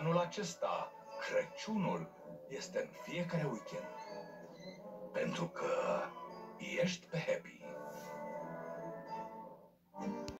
Anul acesta, Crăciunul este în fiecare weekend. Pentru că ești pe Happy.